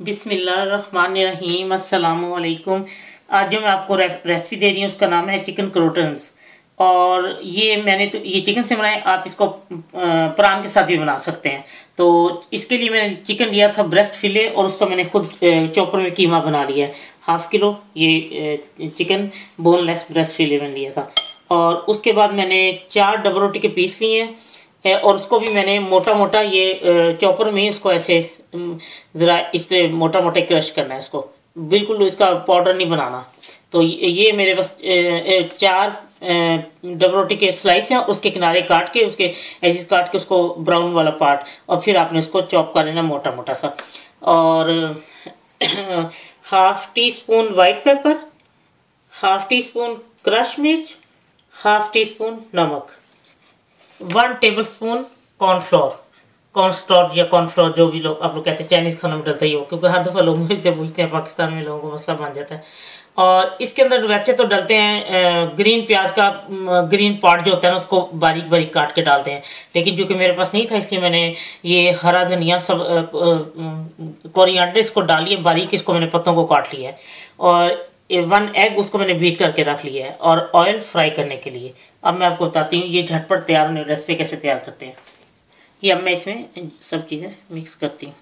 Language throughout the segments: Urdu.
بسم اللہ الرحمن الرحیم، السلام علیکم۔ آج جو میں آپ کو ریسپی دے رہی ہوں، اس کا نام ہے چکن کروٹنز اور یہ میں نے تو یہ چکن سے بنائے، آپ اس کو پران کے ساتھ بھی بنا سکتے ہیں۔ تو اس کے لیے میں نے چکن لیا تھا بریسٹ فلے اور اس کو میں نے خود چوپر میں قیمہ بنا لیا ہے۔ ہاف کلو یہ chicken boneless breast fillet میں لیا تھا۔ اور اس کے بعد میں نے چار ڈبل روٹی کے پیس لیے ہیں۔ اور اس کو بھی میں نے موٹا موٹا یہ چوپر میں اس کو ایسے ذرا اس سے موٹا موٹا کرش کرنا ہے اس کو۔ بالکل اس کا پاؤڈر نہیں بنانا۔ تو یہ میرے بس چار ڈبل روٹی کے سلائس ہیں، اس کے کنارے کاٹ کے، اس کے ایسے کاٹ کے اس کو براؤن والا پارٹ اور پھر آپ نے اس کو چاپ کر لینا موٹا موٹا سا۔ اور half teaspoon white pepper half teaspoon crush مرچ ہاف ٹی سپون نمک۔ One tablespoon corn flour corn یا کارن جو بھی لوگ آپ لوگ کہتے ہیں چائنیز کھانا میں ڈلتا ہی ہو، کیونکہ ہر دفعہ لوگ مجھ سے پوچھتے ہیں پاکستان میں لوگوں کو مسئلہ بن جاتا ہے۔ اور اس کے اندر ویسے تو ڈلتے ہیں گرین پیاز کا گرین پارٹ جو ہوتا ہے نا، اس کو باریک باریک کاٹ کے ڈالتے ہیں۔ لیکن جو کہ میرے پاس نہیں تھا، اس لیے میں نے یہ ہرا دھنیا سب کوریانڈر اس کو ڈالیے باریک اس کو میں نے پتوں کو کاٹ لیا ہے۔ اور ون ایگ اس کو میں نے بیٹ کر کے رکھ لیا ہے، اور آئل فرائی کرنے کے لیے۔ اب میں آپ کو بتاتی ہوں، یہ جھٹپٹ تیار ریسپی کیسے تیار کرتے ہیں۔ یہ اب میں اس میں سب چیزیں مکس کرتی ہوں۔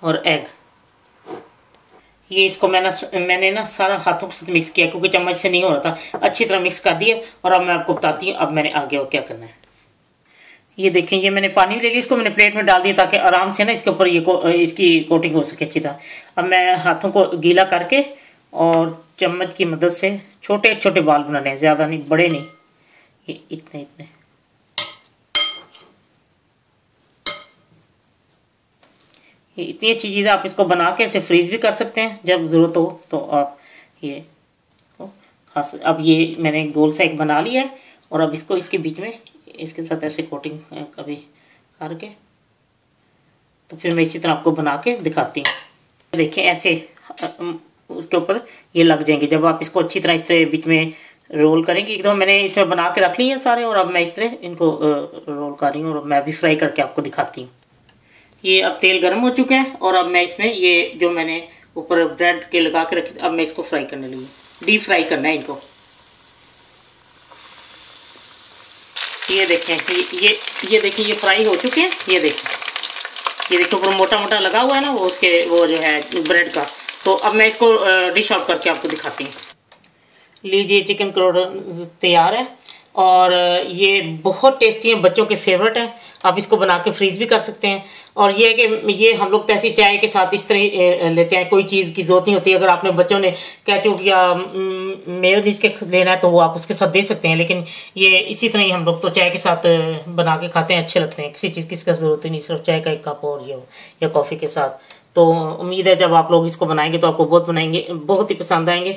اور ایگ یہ اس کو میں نے نا سارا ہاتھوں کے ساتھ مکس کیا کیونکہ چمچ سے نہیں ہو رہا تھا۔ اچھی طرح مکس کر دیا اور اب میں آپ کو بتاتی ہوں اب میں نے آگے اور کیا کرنا ہے۔ یہ دیکھیں، یہ میں نے پانی لے لی اس کو میں نے پلیٹ میں ڈال دیا تاکہ آرام سے نا اس کے اوپر یہ اس کی کوٹنگ ہو سکے اچھی طرح۔ اب میں ہاتھوں کو گیلا کر کے اور چمچ کی مدد سے چھوٹے چھوٹے بال بنانے ہیں زیادہ نہیں، بڑے نہیں۔ یہ اتنے اتنے۔ یہ اتنی اچھی چیز ہے، آپ اس کو بنا کے اسے فریز بھی کر سکتے ہیں، جب ضرورت ہو تو آپ یہ اب یہ میں نے گول سا ایک بنا لیا ہے اور اب اس کو اس کے بیچ میں اس کے ساتھ ایسے کوٹنگ کبھی کر کے۔ تو پھر میں اسی طرح آپ کو بنا کے دکھاتی ہوں۔ دیکھیں ایسے اس کے اوپر یہ لگ جائیں گے۔ جب آپ اس کو اچھی طرح اس طرح بیچ میں رول کریں گے، ایک دم میں نے اس میں بنا کے رکھ لی ہیں سارے، اور اب میں اس طرح ان کو رول کر رہی ہوں، اور میں بھی فرائی کر کے آپ کو دکھاتی ہوں۔ یہ اب تیل گرم ہو چکے ہیں، اور اب میں اس میں یہ جو میں نے اوپر بریڈ کے لگا کے رکھی اب میں اس کو فرائی کرنے لگی ڈیپ فرائی کرنا ہے ان کو۔ یہ دیکھیں یہ یہ دیکھیں یہ فرائی ہو چکے ہیں، یہ دیکھیں۔ یہ دیکھیں اوپر موٹا موٹا لگا ہوا ہے نا، وہ اس کے، وہ جو ہے بریڈ کا۔ تو اب میں اس کو ڈش آؤٹ کر کے آپ کو دکھاتی ہوں۔ لیجیے چکن کروڑ تیار ہے۔ اور یہ بہت ٹیسٹی ہیں، بچوں کے فیورٹ ہیں۔ آپ اس کو بنا کے فریز بھی کر سکتے ہیں۔ اور یہ کہ یہ ہم لوگ تیسی چائے کے ساتھ اس طرح لیتے ہیں۔ کوئی چیز کی ضرورت نہیں ہوتی۔ اگر آپ نے بچوں نے کیچوپ یا میونیز کے لینا ہے تو وہ آپ اس کے ساتھ دے سکتے ہیں۔ لیکن یہ اسی طرح ہی ہم لوگ تو چائے کے ساتھ بنا کے کھاتے ہیں۔ اچھے لگتے ہیں۔ کسی چیز کی اس کا ضرورت ہی نہیں، صرف چائے کا ایک کپ اور یا کافی کے ساتھ۔ تو امید ہے جب آپ لوگ اس کو بنائیں گے تو آپ کو بہت بنائیں گے، بہت ہی پسند آئیں گے۔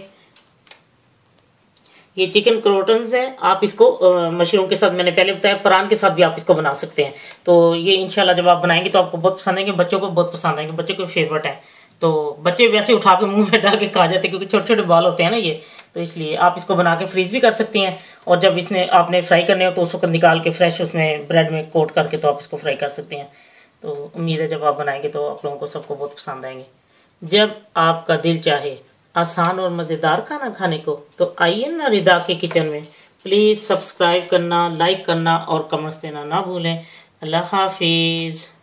یہ چکن کروٹنز ہے آپ اس کو مشروم کے ساتھ میں نے پہلے بتایا، پران کے ساتھ بھی آپ اس کو بنا سکتے ہیں۔ تو یہ انشاءاللہ جب آپ بنائیں گے تو آپ کو بہت پسند آئیں گے، بچوں کو بہت پسند آئیں گے بچوں کو فیوریٹ ہے تو بچے ویسے اٹھا کے منہ میں ڈال کے کھا جاتے ہیں کیونکہ چھوٹے چھوٹے بال ہوتے ہیں نا یہ۔ تو اس لیے آپ اس کو بنا کے فریز بھی کر سکتے ہیں۔ اور جب اس نے آپ نے فرائی کرنے ہو تو اس کو نکال کے فریش اس میں بریڈ میں کوٹ کر کے تو آپ اس کو فرائی کر سکتے ہیں۔ تو امید ہے جب آپ بنائیں گے تو آپ لوگوں کو سب کو بہت پسند آئیں گے۔ جب آپ کا دل چاہے آسان اور مزیدار کھانا کھانے کو، تو آئیے نا ردا کے کچن میں۔ پلیز سبسکرائب کرنا لائک کرنا اور کمنٹس دینا نہ بھولیں۔ اللہ حافظ۔